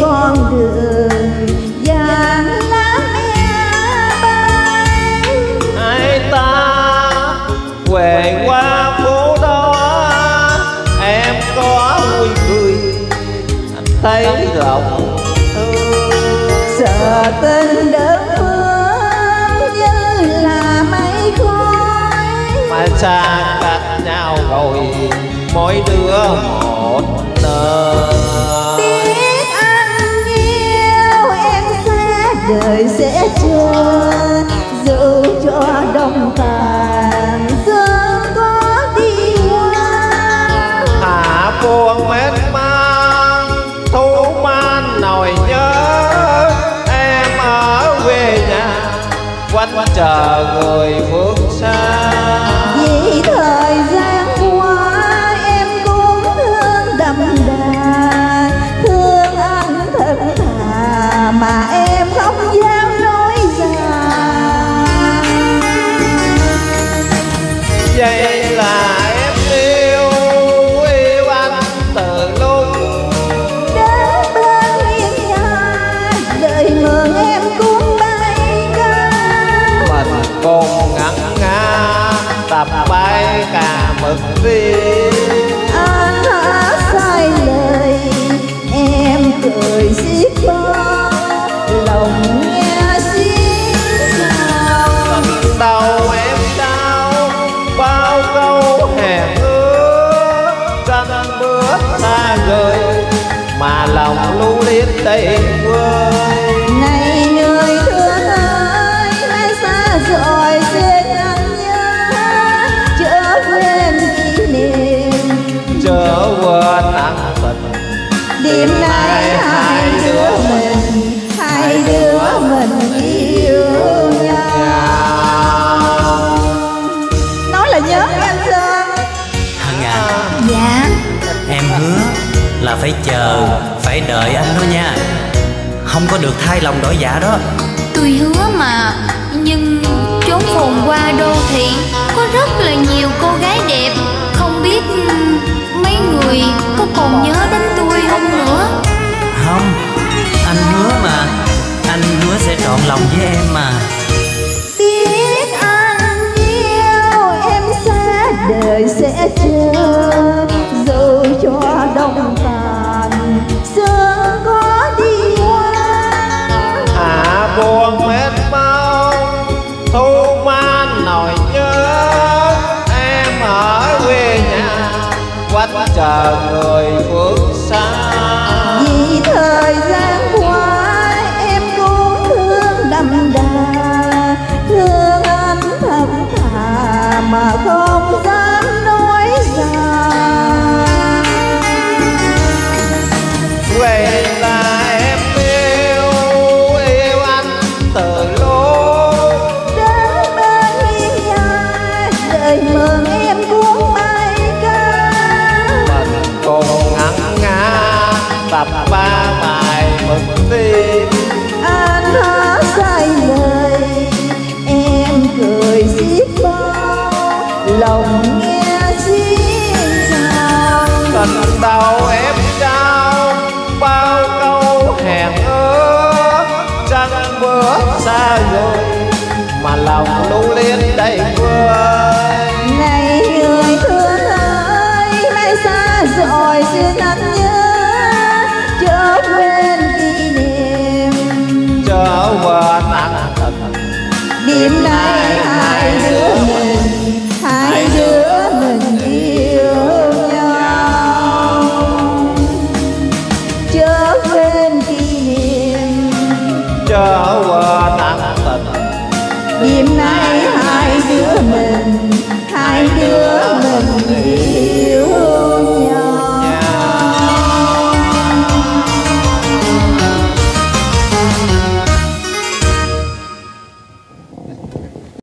con đường. Vàng lá bay. Ai ta quẹn qua phố đó em có vui cười anh thấy lòng sợ tên đất phương như là mây khói. Mà xa cách nhau rồi mỗi đứa một quanh chờ người phương xa. Vì thời gian qua em cũng thương đậm đà thương anh thật thà mà em không dám nói ra. Vậy lòng đầy. luyến chờ Phải đợi anh đó nha. Không có được thay lòng đổi dạ đó. Tôi hứa mà Nhưng chốn phồn qua đô thị Có rất là nhiều cô gái đẹp. Không biết mấy người có còn nhớ đến tôi không nữa? Không Anh hứa mà Anh hứa sẽ trọn lòng với em mà bài mực tim. Anh đã sai lời em cười xiết bao. Lòng nghe xiết sao tình đầu em trao bao câu hẹn ước. Chẳng bước xa rồi mà lòng lưu luyến đầy vơi. Này người thương ơi nay xa rồi xin anh đêm nay hai đứa mình hai đứa mình yêu nhau. Chớ quên kỷ niệm. Trở qua nặng tình. Đêm nay hai đứa mình hai đứa mình yêu